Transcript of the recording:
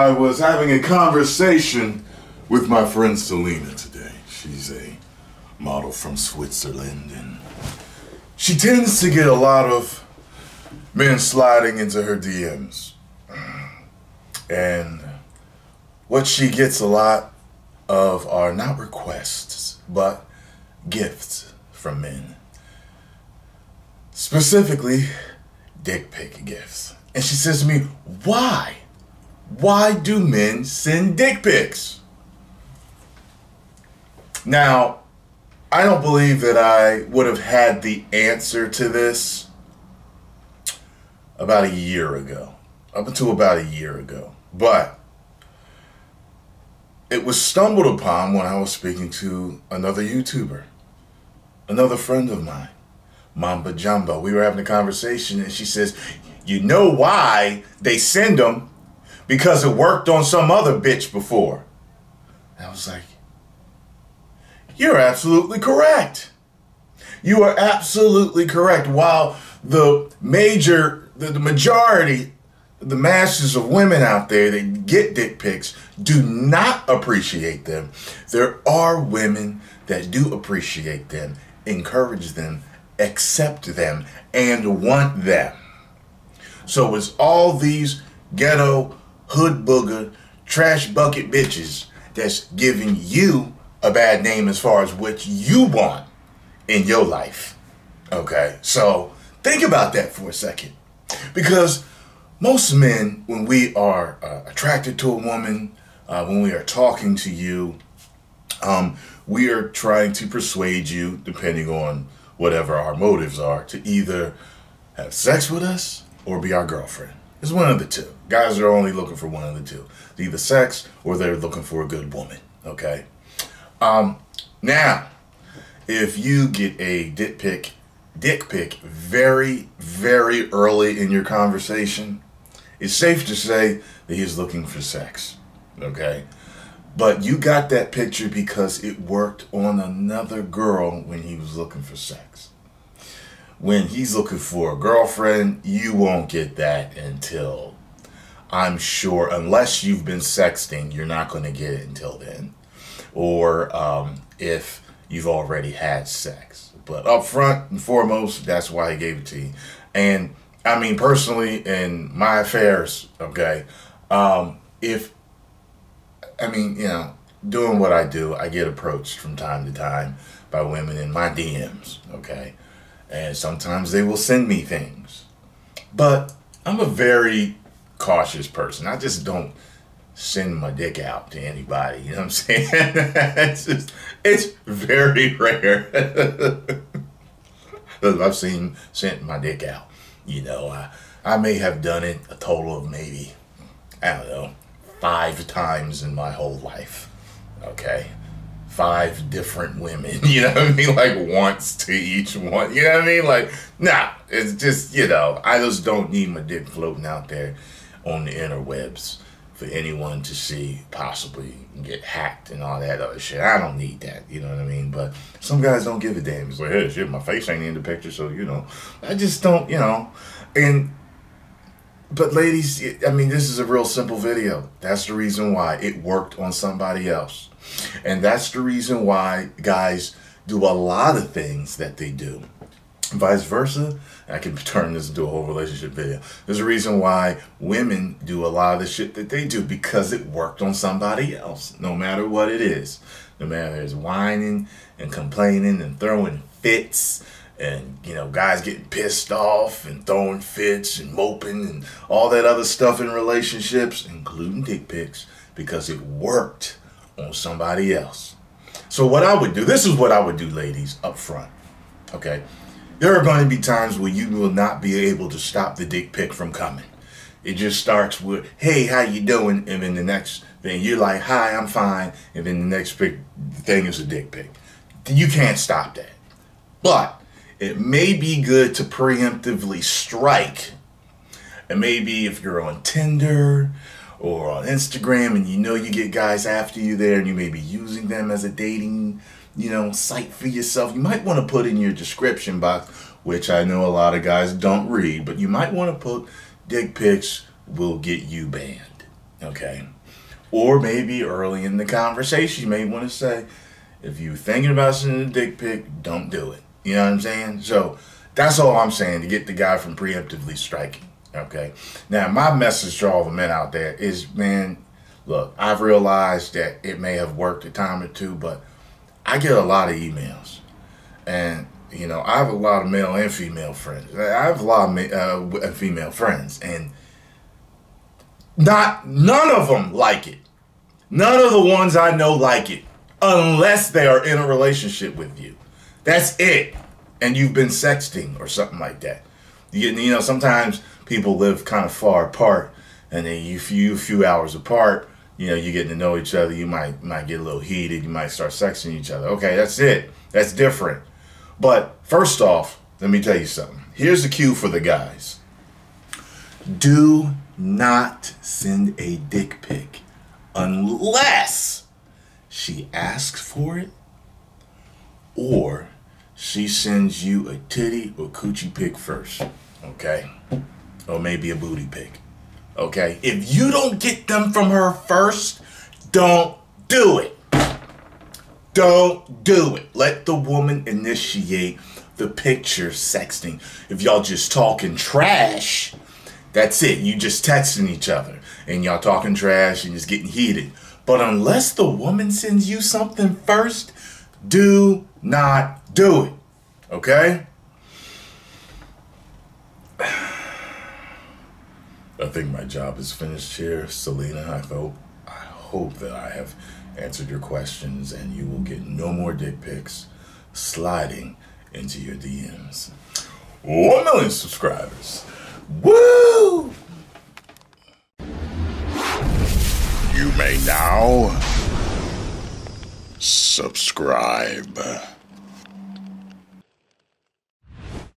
I was having a conversation with my friend Selena today. She's a model from Switzerland and she tends to get a lot of men sliding into her DMs. And what she gets a lot of are not requests, but gifts from men. Specifically, dick pic gifts. And she says to me, Why? Why do men send dick pics? Now, I don't believe that I would have had the answer to this about a year ago, up until about a year ago. But it was stumbled upon when I was speaking to another YouTuber, another friend of mine, Mamba Jumbo. We were having a conversation and she says, You know why they send them? Because it worked on some other bitch before. And I was like, You're absolutely correct. You are absolutely correct. While the major, the, the majority the masses of women out there that get dick pics do not appreciate them. There are women that do appreciate them, encourage them, accept them, and want them. So it's all these ghetto, hood booger, trash bucket bitches that's giving you a bad name as far as what you want in your life. Okay, so think about that for a second. Because most men, when we are uh, attracted to a woman, uh, when we are talking to you, um, we are trying to persuade you, depending on whatever our motives are, to either have sex with us or be our girlfriend. It's one of the two. Guys are only looking for one of the two. Either sex or they're looking for a good woman. Okay. Um, now, if you get a dick pic, dick pic very, very early in your conversation, it's safe to say that he's looking for sex. Okay? But you got that picture because it worked on another girl when he was looking for sex. When he's looking for a girlfriend, you won't get that until, I'm sure, unless you've been sexting, you're not going to get it until then. Or um, if you've already had sex. But up front and foremost, that's why he gave it to you. And I mean, personally, in my affairs, okay, um, if, I mean, you know, doing what I do, I get approached from time to time by women in my DMs, okay? And sometimes they will send me things. But I'm a very cautious person. I just don't send my dick out to anybody, you know what I'm saying? it's just, it's very rare. I've seen sent my dick out. You know, I, I may have done it a total of maybe, I don't know, five times in my whole life. Okay? Five different women, you know what I mean? Like once to each one, you know what I mean? Like, nah, it's just, you know, I just don't need my dick floating out there on the interwebs for anyone to see possibly get hacked and all that other shit. I don't need that, you know what I mean? But some guys don't give a damn. It's like, hey, shit, my face ain't in the picture, so you know, I just don't, you know. And but ladies, I mean, this is a real simple video. That's the reason why it worked on somebody else, and that's the reason why guys do a lot of things that they do. Vice versa, I can turn this into a whole relationship video. There's a reason why women do a lot of the shit that they do because it worked on somebody else, no matter what it is. No matter it's whining and complaining and throwing fits and, you know, guys getting pissed off and throwing fits and moping and all that other stuff in relationships, including dick pics, because it worked on somebody else. So what I would do, this is what I would do, ladies, up front. Okay there are going to be times where you will not be able to stop the dick pic from coming. It just starts with, hey, how you doing? And then the next thing, you're like, hi, I'm fine. And then the next pic, thing is a dick pic. You can't stop that. But it may be good to preemptively strike. And maybe if you're on Tinder or on Instagram and you know you get guys after you there and you may be using them as a dating you know, site for yourself. You might want to put in your description box, which I know a lot of guys don't read, but you might want to put dick pics will get you banned. Okay. Or maybe early in the conversation, you may want to say, if you're thinking about sending a dick pic, don't do it. You know what I'm saying? So that's all I'm saying to get the guy from preemptively striking. Okay. Now, my message to all the men out there is, man, look, I've realized that it may have worked a time or two, but I get a lot of emails. And, you know, I have a lot of male and female friends. I have a lot of uh, female friends. And not, none of them like it. None of the ones I know like it unless they are in a relationship with you. That's it. And you've been sexting or something like that. You, you know, sometimes people live kind of far apart and then you few few hours apart, you know, you getting to know each other, you might might get a little heated, you might start sexting each other. Okay, that's it. That's different. But first off, let me tell you something. Here's the cue for the guys. Do not send a dick pic unless she asks for it or she sends you a titty or coochie pic first, okay? Or maybe a booty pic, okay? If you don't get them from her first, don't do it. Don't do it. Let the woman initiate the picture sexting. If y'all just talking trash, that's it. You just texting each other and y'all talking trash and just getting heated. But unless the woman sends you something first, do not do it. Okay? I think my job is finished here, Selena. I hope I hope that I have answered your questions and you will get no more dick pics sliding into your DMs. One million subscribers. Woo! You may now subscribe.